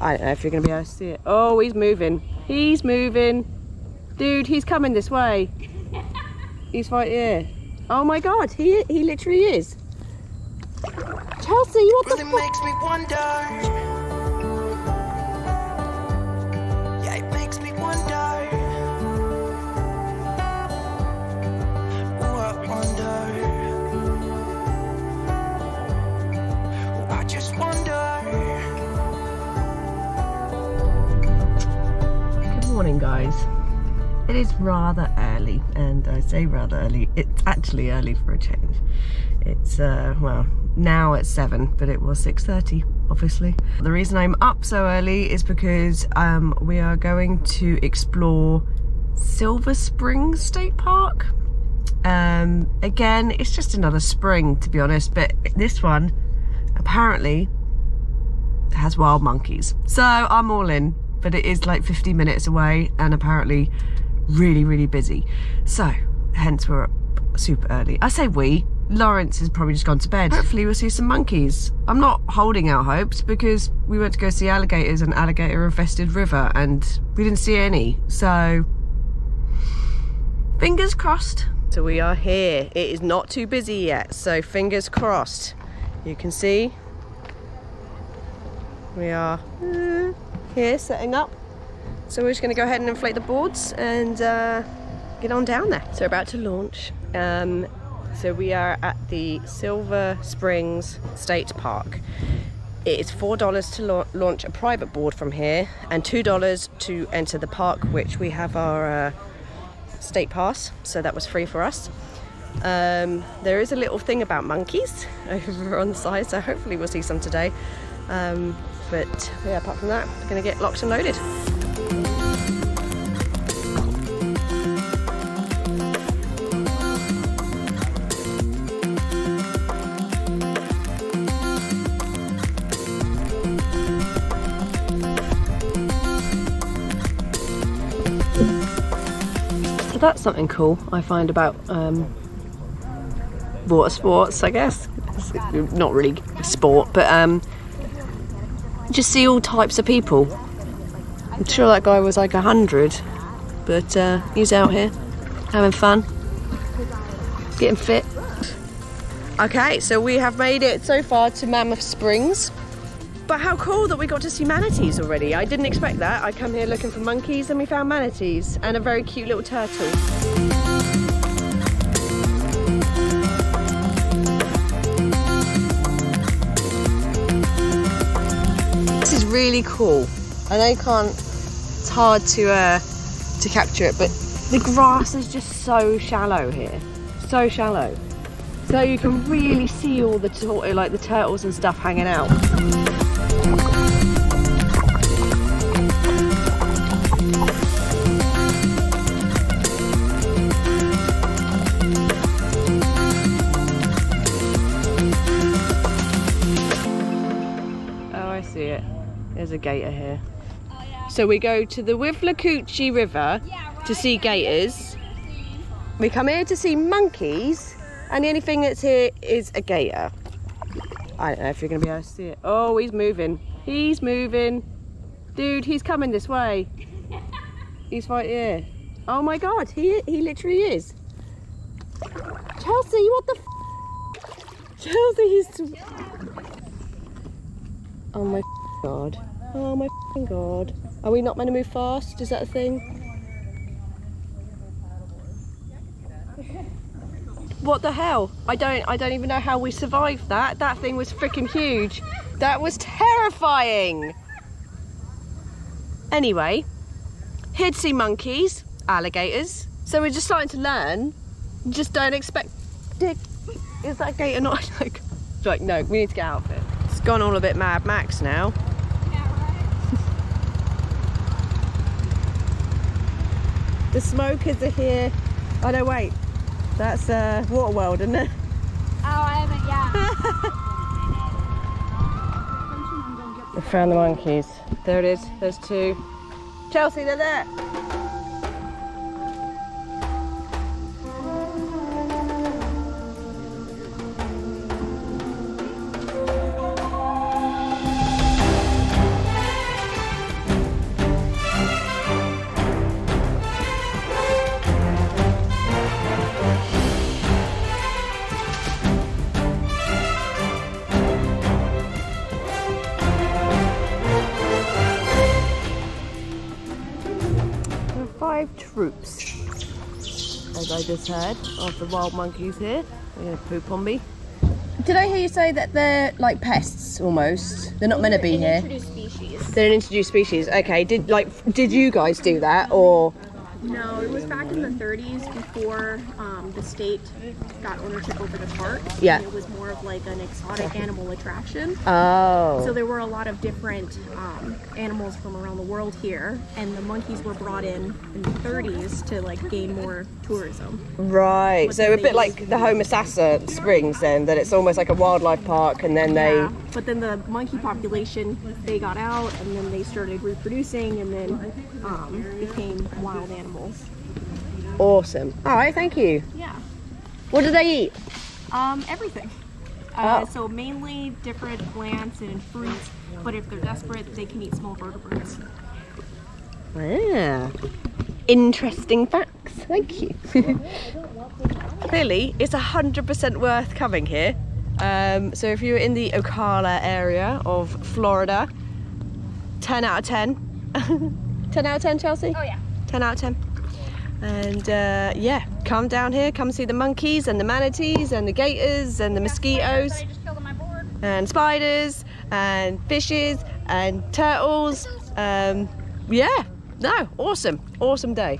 I don't know if you're going to be able to see it. Oh, he's moving. He's moving. Dude, he's coming this way. He's right here. Oh my god, he he literally is. Chelsea, what the Really makes me wonder. Yeah, it makes me wonder. Ooh, I wonder. Ooh, I just wonder. Morning, guys. It is rather early, and I say rather early. It's actually early for a change. It's uh, well now it's seven, but it was six thirty, obviously. The reason I'm up so early is because um, we are going to explore Silver Springs State Park. Um, again, it's just another spring, to be honest, but this one apparently has wild monkeys. So I'm all in, but it is like 50 minutes away and apparently really, really busy. So hence we're up super early. I say we, Lawrence has probably just gone to bed. Hopefully we'll see some monkeys. I'm not holding out hopes because we went to go see alligators and alligator infested river and we didn't see any. So fingers crossed. So we are here. It is not too busy yet, so fingers crossed. You can see we are here setting up. So we're just going to go ahead and inflate the boards and uh, get on down there. So we're about to launch. Um, so we are at the Silver Springs State Park. It is four dollars to la- launch a private board from here, and two dollars to enter the park, which we have our uh, state pass, so that was free for us. Um, there is a little thing about monkeys over on the side, so hopefully we'll see some today. Um, but yeah, apart from that, we're gonna get locked and loaded. So that's something cool I find about um, water sports, I guess. It's not really sport, but um, just see all types of people. I'm sure that guy was like a hundred, but uh, he's out here having fun, getting fit. Okay, so we have made it so far to Mammoth Springs. But how cool that we got to see manatees already. I didn't expect that. I come here looking for monkeys and we found manatees and a very cute little turtle. Really cool. I know you can't, it's hard to uh, to capture it, but the grass is just so shallow here. So shallow. So you can really see all the like the turtles and stuff hanging out. There's a gator here. So we go to the Withlacoochee River to see gators. We come here to see monkeys, and the only thing that's here is a gator. I don't know if you're going to be able to see it. Oh, he's moving. He's moving. Dude, he's coming this way. He's right here. Oh my god, he he literally is. Chelsea, what the Chelsea, he's. Oh my god. Oh my god. Are we not meant to move fast? Is that a thing? What the hell? I don't I don't even know how we survived that. That thing was freaking huge. That was terrifying. Anyway, here to see monkeys, alligators. So we're just starting to learn. Just don't expect Dick, is that gator not like like no, we need to get out of it. It's gone all a bit Mad Max now. The smokers are here. Oh no, wait. That's uh, Waterworld, isn't it? Oh, I haven't, yeah. We found the monkeys. There it is. There's two. Chelsea, they're there. Five troops, as I just heard, of the wild monkeys here. They're going to poop on me. Did I hear you say that they're like pests almost? They're not meant to be here. Introduced species. They're an introduced species. Okay. Did like did you guys do that or? No, it was back in the 30s before um, the state got ownership over the park. Yeah. It was more of like an exotic animal attraction. Oh. So there were a lot of different um, animals from around the world here, and the monkeys were brought in in the 30s to like gain more tourism. Right. What So a bit like the Homosassa Springs then, that it's almost like a wildlife park, and then they. Yeah. But then the monkey population, they got out, and then they started reproducing, and then um, became wild animals. Awesome. All right. Thank you. Yeah. What do they eat? Um, everything. Uh, Oh. So mainly different plants and fruits, but if they're desperate, they can eat small vertebrates. Yeah. Interesting facts. Thank you. Clearly, it's hundred percent worth coming here. Um, so if you're in the Ocala area of Florida, ten out of ten. ten out of ten, Chelsea. Oh yeah. 10 out of 10. And uh, yeah, come down here, come see the monkeys and the manatees and the gators and the mosquitoes just killed on my board. and spiders and fishes and turtles. Um, yeah, no, awesome, awesome day.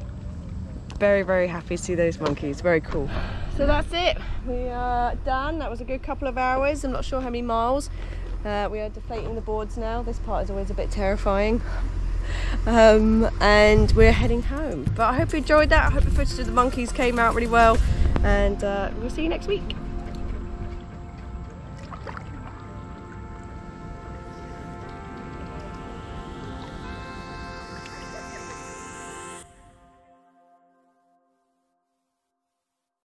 Very, very happy to see those monkeys. Very cool. So that's it. We are done. That was a good couple of hours. I'm not sure how many miles. Uh, we are deflating the boards now. This part is always a bit terrifying. Um, and we're heading home. But I hope you enjoyed that. I hope the footage of the monkeys came out really well. And uh, we'll see you next week.